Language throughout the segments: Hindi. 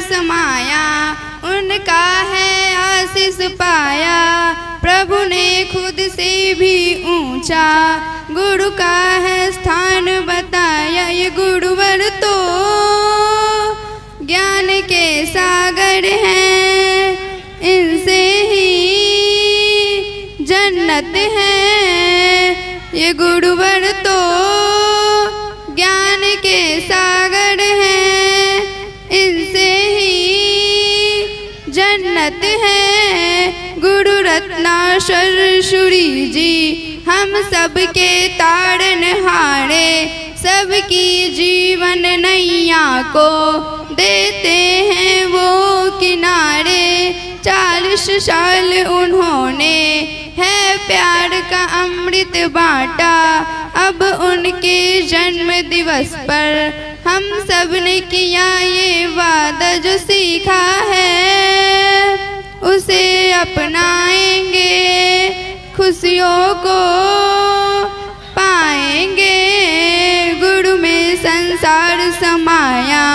समाया, उनका है आशीष पाया। प्रभु ने खुद से भी ऊँचा, गुरु का है स्थान बताया। ये गुरुवर तो ज्ञान के सागर हैं, इनसे ही जन्नत है। ये गुरुवर तो शुरी जी, हम सबके तारन हारे सबकी जीवन नैया को देते हैं वो किनारे। चालीस साल उन्होंने है प्यार का अमृत बांटा, अब उनके जन्म दिवस पर हम सबने किया ये वादा जो सीखा है, उसे अपनाएँगे। खुशियों को पाएँगे। गुरु में संसार समाया,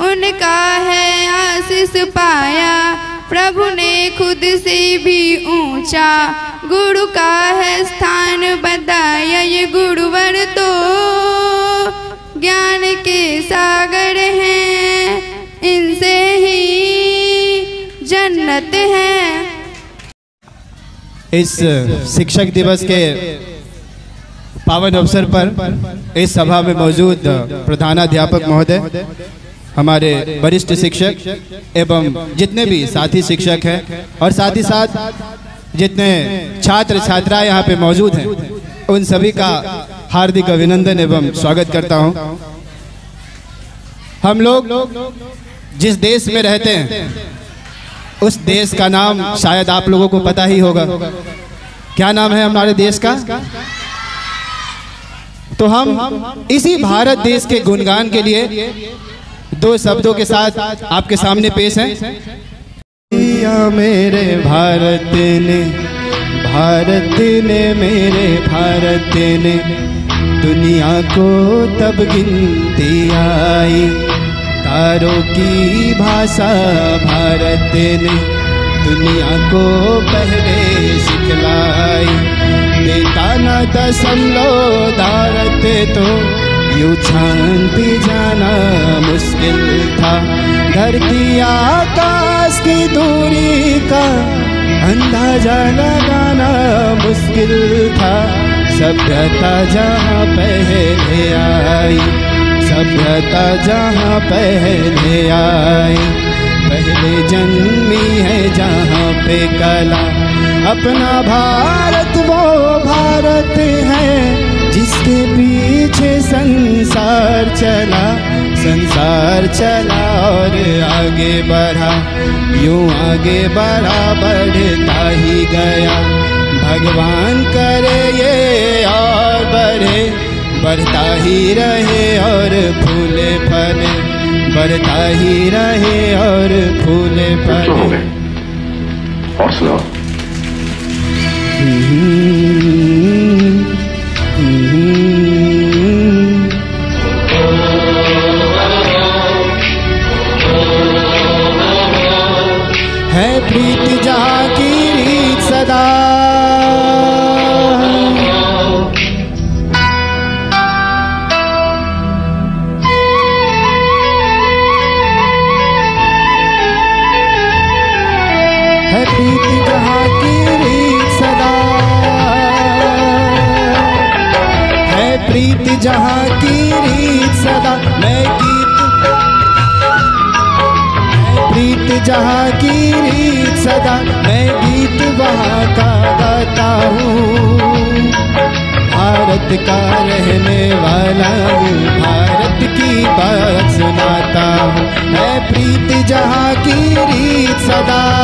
उनका है आशीष पाया। प्रभु ने खुद से भी ऊँचा गुरु का है स्थान बताया ये गुरुवर तो ज्ञान के सागर इस शिक्षक दिवस के पावन अवसर पर इस सभा में मौजूद प्रधानाध्यापक महोदय, हमारे वरिष्ठ शिक्षक एवं जितने भी साथी शिक्षक हैं और साथ ही साथ जितने छात्र छात्राएँ यहाँ पे मौजूद हैं, उन सभी का हार्दिक अभिनंदन एवं स्वागत करता हूँ। हम लोग जिस देश में रहते हैं उस देश का नाम शायद आप लोगों को पता ही होगा। क्या नाम है हमारे देश का? तो हम इसी भारत देश के गुणगान के लिए दो शब्दों के साथ आपके सामने पेश हैं। मेरे भारत ने भारत ने मेरे भारत ने दुनिया को तब गिनती आई। तारों की भाषा भारत ने दुनिया को पहले सिखलाई। देता न दशमलव धारत तो यू छानती जाना मुश्किल था। धरती आकाश की दूरी का अंदाज़ा लगाना मुश्किल था। सभ्यता जहाँ पहले आई सभ्यता जहाँ पहले आई, पहले जन्मी है जहाँ पे कला। अपना भारत, वो भारत है, जिसके पीछे संसार चला संसार चला और आगे बढ़ा। यूँ आगे बढ़ा बढ़ता ही गया। भगवान करे ये बढ़ता ही रहे और फूले फले बढ़ता ही रहे और फूले हो फले गए और सुनाओ। है प्रीत जहाँ की रीत सदा मैं गीत मैं प्रीत जहाँ की रीत सदा मैं गीत वहाँ का गाता हूँ। भारत का रहने वाला हूँ, भारत की बात सुनाता हूँ। मैं प्रीत जहाँ की रीत सदा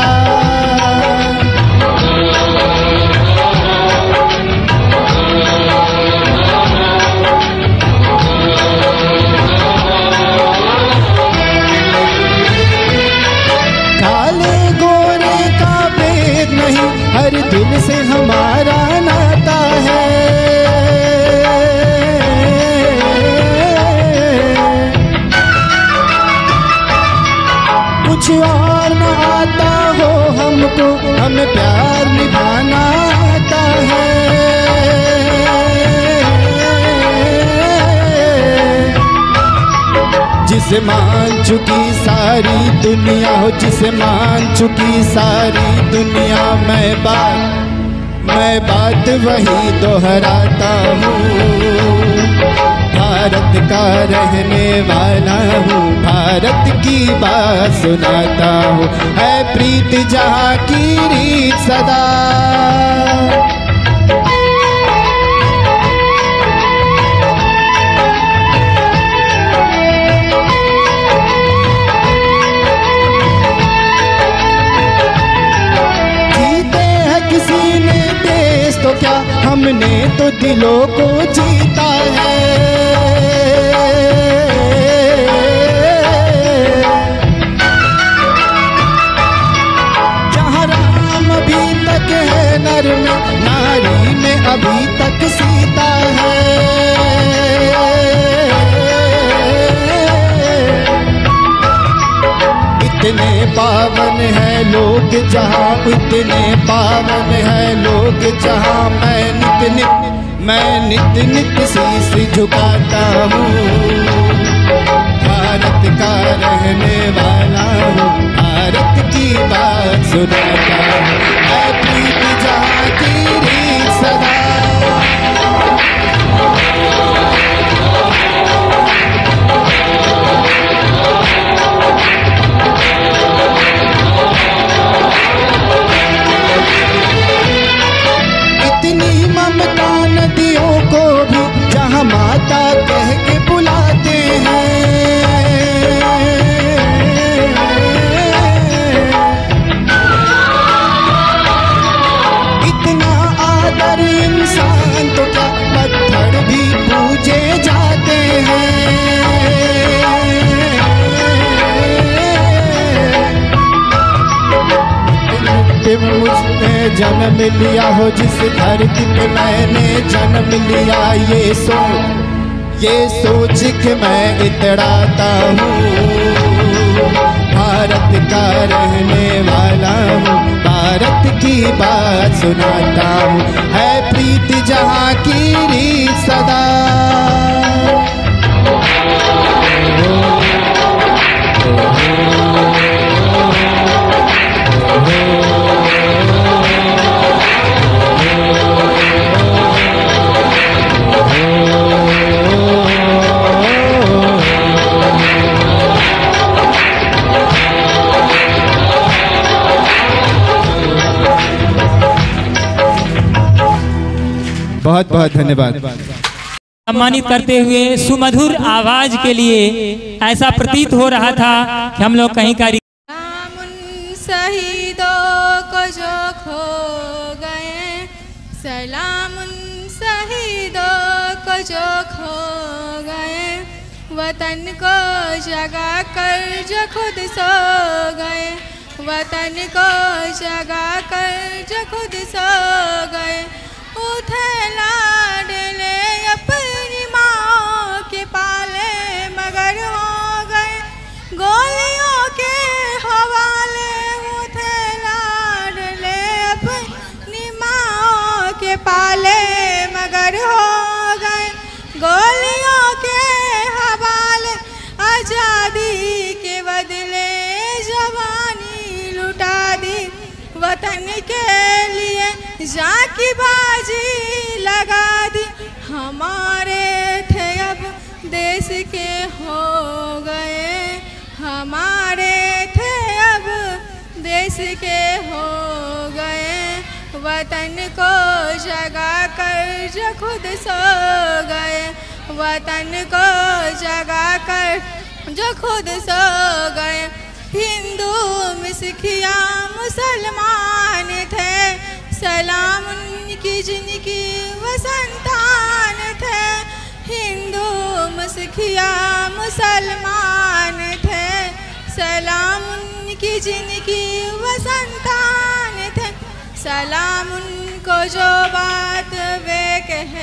हमें प्यार निभाना आता है। जिसे मान चुकी सारी दुनिया हो, जिसे मान चुकी सारी दुनिया, मैं बात मैं बात वही दोहराता हूँ। भारत का रहने वाला हूँ। भारत की बात सुनाता हूँ। है प्रीत जहाँ की रीत सदा। तो हमने तो दिलों को पावन है लोग जहाँ इतने पावन है लोग जहाँ मैं नित नित, मैं नित नित शीश झुकाता हूँ। भारत का रहने वाला हूँ, भारत की बात सुनाता हूँ। प्रीत जहाँ सदा आदर इंसान तो क्या पत्थर भी पूजे जाते हैं? मुझने जन्म लिया हो जिस धरती पे मैंने जन्म लिया, ये सोच ये सोच के मैं इतराता हूँ। बात बहुत धन्यवाद। सम्मानित करते हुए सुमधुर आवाज़ के लिए ऐसा प्रतीत हो रहा था कि हम लोग कहीं का सलाम उन शहीदों को जो खो गए सलाम शहीदों को जो खो गए वतन को जगा कर जो खुद सो गए वतन को जगा कर जो खुद सो गए। वतन के लिए जा की बाजी लगा दी। हमारे थे अब देश के हो गए। हमारे थे अब देश के हो गए। वतन को जगा कर जो खुद सो गए। वतन को जगा कर जो खुद सो गए। हिंदू सिखिया मुसलमान थे। सलाम उनकी जिनकी वो संतान थे हिंदू मुसखिया मुसलमान थे। सलाम उनकी जिनकी वो संतान थे। सलाम उनको जो बात वे कह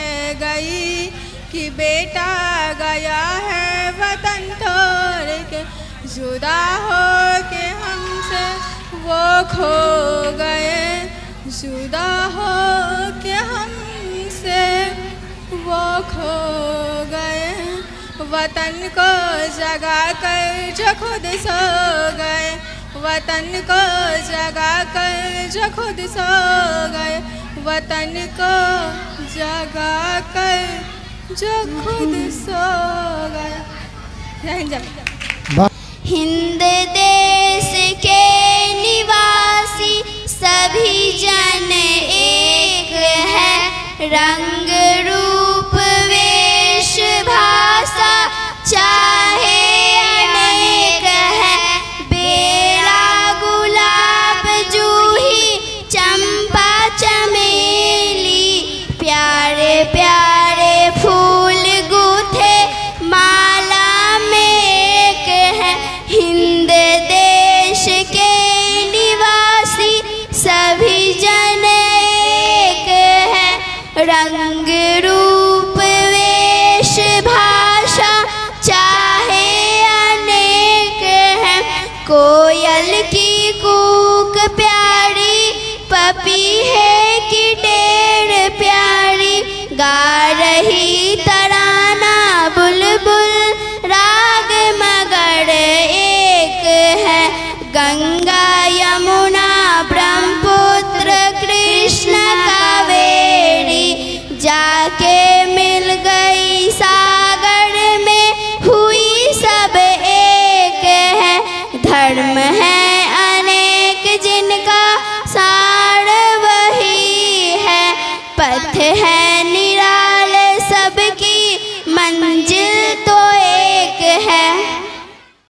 गई कि बेटा गया है वतन तोड़ के। जुदा हो के हमसे वो खो गए। जुदा हो के हमसे वो खो गए। वतन को जगा कर जो खुद सो गए। वतन को जगा कर जो खुद सो गए। वतन को जगा कर जो खुद सो गए। जय। हिंद देश के निवासी सभी जन एक है। रंग enggak.